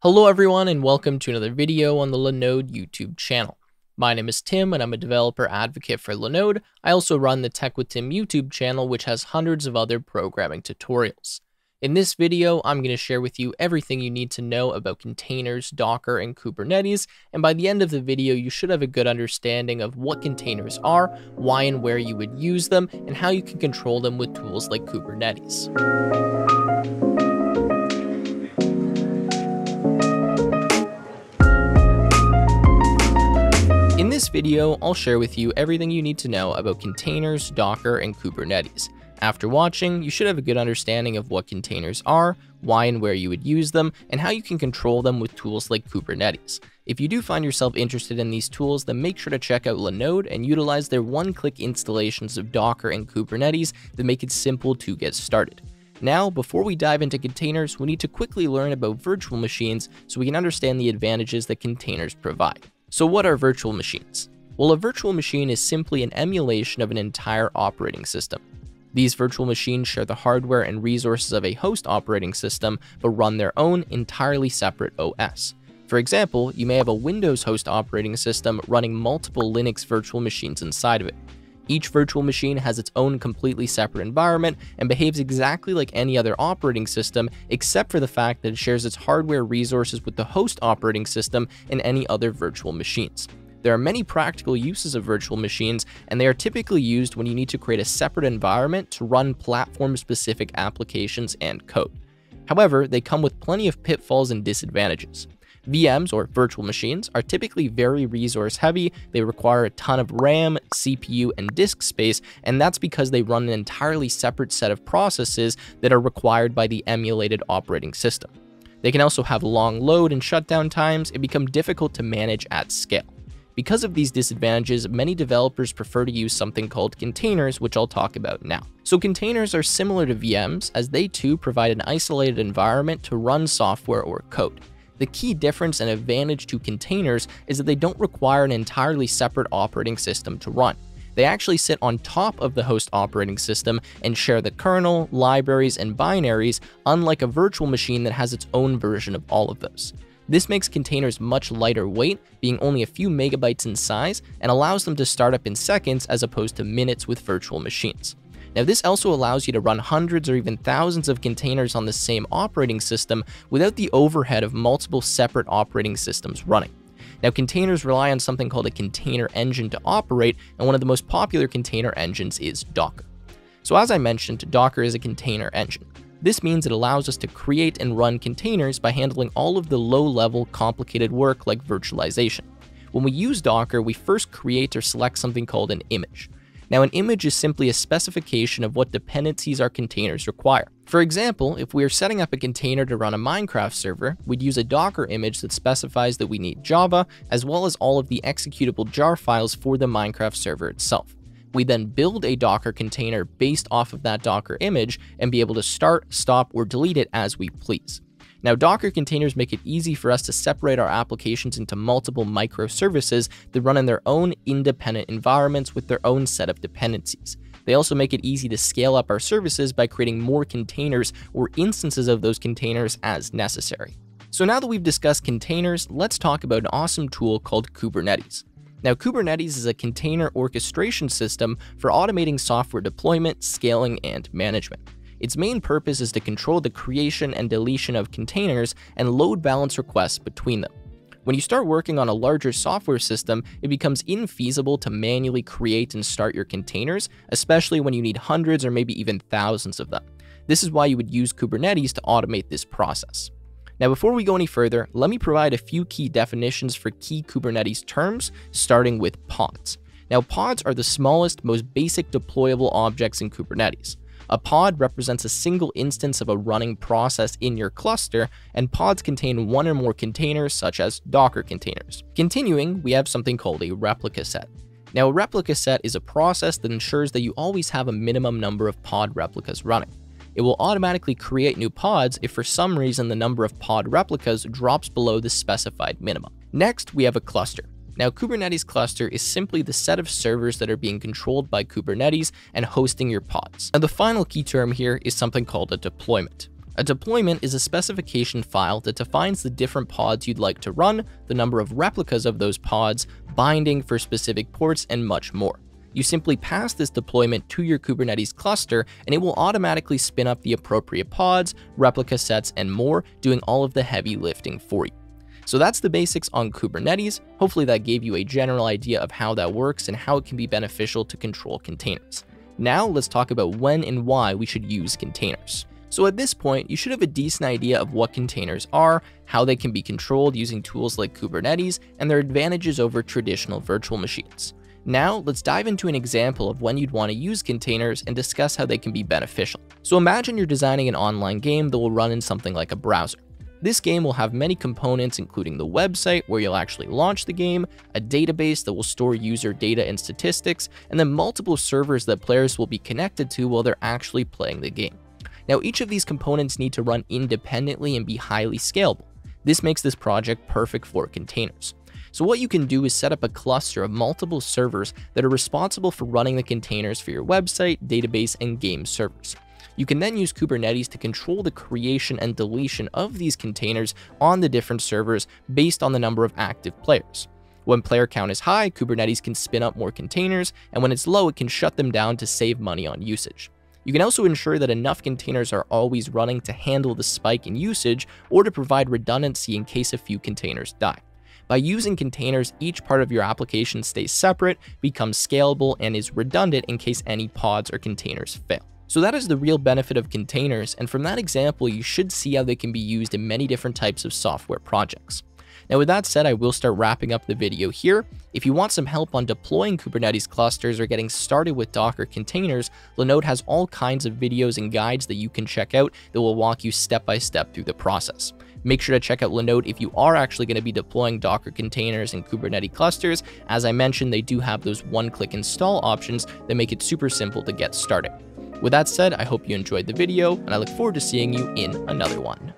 Hello everyone and welcome to another video on the Linode YouTube channel. My name is Tim and I'm a developer advocate for Linode. I also run the Tech with Tim YouTube channel which has hundreds of other programming tutorials. In this video, I'm going to share with you everything you need to know about containers, Docker, and Kubernetes, and by the end of the video, you should have a good understanding of what containers are, why and where you would use them, and how you can control them with tools like Kubernetes. This video, I'll share with you everything you need to know about containers, Docker, and Kubernetes. After watching, you should have a good understanding of what containers are, why and where you would use them, and how you can control them with tools like Kubernetes. If you do find yourself interested in these tools, then make sure to check out Linode and utilize their one-click installations of Docker and Kubernetes that make it simple to get started. Now, before we dive into containers, we need to quickly learn about virtual machines so we can understand the advantages that containers provide. So what are virtual machines? Well, a virtual machine is simply an emulation of an entire operating system. These virtual machines share the hardware and resources of a host operating system, but run their own entirely separate OS. For example, you may have a Windows host operating system running multiple Linux virtual machines inside of it. Each virtual machine has its own completely separate environment and behaves exactly like any other operating system, except for the fact that it shares its hardware resources with the host operating system and any other virtual machines. There are many practical uses of virtual machines, and they are typically used when you need to create a separate environment to run platform-specific applications and code. However, they come with plenty of pitfalls and disadvantages. VMs, or virtual machines, are typically very resource heavy, they require a ton of RAM, CPU, and disk space, and that's because they run an entirely separate set of processes that are required by the emulated operating system. They can also have long load and shutdown times and become difficult to manage at scale. Because of these disadvantages, many developers prefer to use something called containers, which I'll talk about now. So containers are similar to VMs, as they too provide an isolated environment to run software or code. The key difference and advantage to containers is that they don't require an entirely separate operating system to run. They actually sit on top of the host operating system and share the kernel, libraries, and binaries, unlike a virtual machine that has its own version of all of those. This makes containers much lighter weight, being only a few megabytes in size, and allows them to start up in seconds as opposed to minutes with virtual machines. Now this also allows you to run hundreds or even thousands of containers on the same operating system without the overhead of multiple separate operating systems running. Now containers rely on something called a container engine to operate, and one of the most popular container engines is Docker. So as I mentioned, Docker is a container engine. This means it allows us to create and run containers by handling all of the low-level complicated work like virtualization. When we use Docker, we first create or select something called an image. Now, an image is simply a specification of what dependencies our containers require. For example, if we are setting up a container to run a Minecraft server, we'd use a Docker image that specifies that we need Java, as well as all of the executable jar files for the Minecraft server itself. We then build a Docker container based off of that Docker image and be able to start, stop, or delete it as we please. Now, Docker containers make it easy for us to separate our applications into multiple microservices that run in their own independent environments with their own set of dependencies. They also make it easy to scale up our services by creating more containers or instances of those containers as necessary. So now that we've discussed containers, let's talk about an awesome tool called Kubernetes. Now, Kubernetes is a container orchestration system for automating software deployment, scaling, and management. Its main purpose is to control the creation and deletion of containers and load balance requests between them. When you start working on a larger software system, it becomes infeasible to manually create and start your containers, especially when you need hundreds or maybe even thousands of them. This is why you would use Kubernetes to automate this process. Now, before we go any further, let me provide a few key definitions for key Kubernetes terms, starting with pods. Now, pods are the smallest, most basic deployable objects in Kubernetes. A pod represents a single instance of a running process in your cluster, and pods contain one or more containers, such as Docker containers. Continuing, we have something called a replica set. Now, a replica set is a process that ensures that you always have a minimum number of pod replicas running. It will automatically create new pods if for some reason the number of pod replicas drops below the specified minimum. Next, we have a cluster. Now, Kubernetes cluster is simply the set of servers that are being controlled by Kubernetes and hosting your pods. Now, the final key term here is something called a deployment. A deployment is a specification file that defines the different pods you'd like to run, the number of replicas of those pods, binding for specific ports, and much more. You simply pass this deployment to your Kubernetes cluster, and it will automatically spin up the appropriate pods, replica sets, and more, doing all of the heavy lifting for you. So that's the basics on Kubernetes. Hopefully that gave you a general idea of how that works and how it can be beneficial to control containers. Now let's talk about when and why we should use containers. So at this point, you should have a decent idea of what containers are, how they can be controlled using tools like Kubernetes, and their advantages over traditional virtual machines. Now, let's dive into an example of when you'd want to use containers and discuss how they can be beneficial. So imagine you're designing an online game that will run in something like a browser. This game will have many components including the website where you'll actually launch the game, a database that will store user data and statistics, and then multiple servers that players will be connected to while they're actually playing the game. Now each of these components need to run independently and be highly scalable. This makes this project perfect for containers. So what you can do is set up a cluster of multiple servers that are responsible for running the containers for your website, database, and game servers. You can then use Kubernetes to control the creation and deletion of these containers on the different servers based on the number of active players. When player count is high, Kubernetes can spin up more containers, and when it's low, it can shut them down to save money on usage. You can also ensure that enough containers are always running to handle the spike in usage or to provide redundancy in case a few containers die. By using containers, each part of your application stays separate, becomes scalable, and is redundant in case any pods or containers fail. So that is the real benefit of containers, and from that example, you should see how they can be used in many different types of software projects. Now with that said, I will start wrapping up the video here. If you want some help on deploying Kubernetes clusters or getting started with Docker containers, Linode has all kinds of videos and guides that you can check out that will walk you step by step through the process. Make sure to check out Linode if you are actually going to be deploying Docker containers and Kubernetes clusters. As I mentioned, they do have those one-click install options that make it super simple to get started. With that said, I hope you enjoyed the video, and I look forward to seeing you in another one.